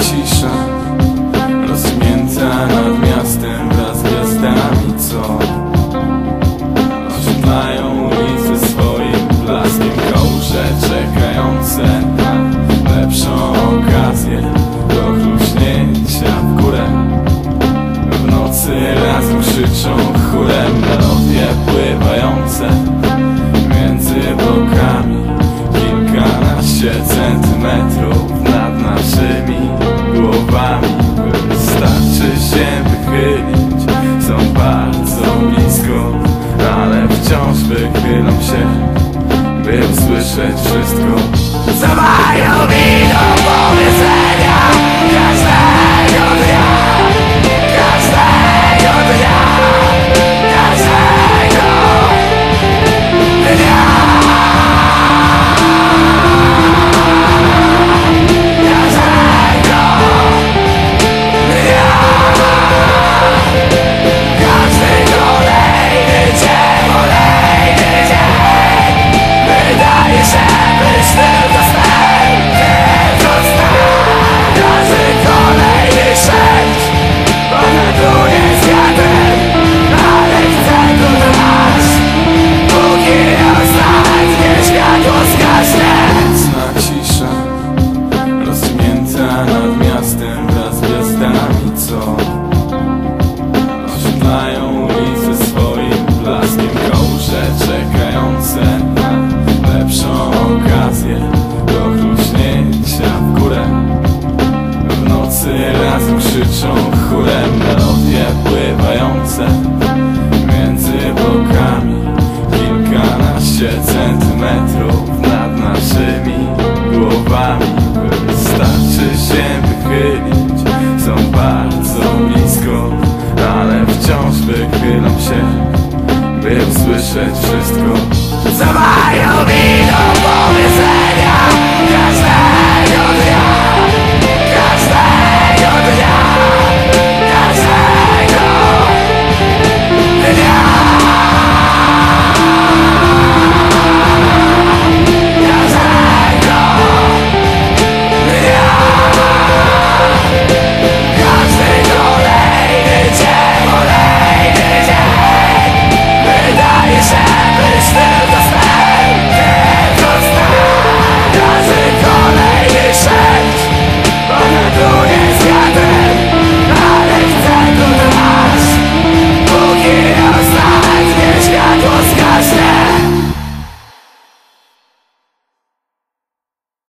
cisza Rozmięta nad miastem wraz z gwiazdami, co Oświetlają ulice swoim blaskiem. Kołże czekające na lepszą okazję Do chluśnięcia w górę. W nocy razem krzyczą chórem Melodie pływające. Się, by usłyszeć wszystko. Co usłyszeć wszystko. Mi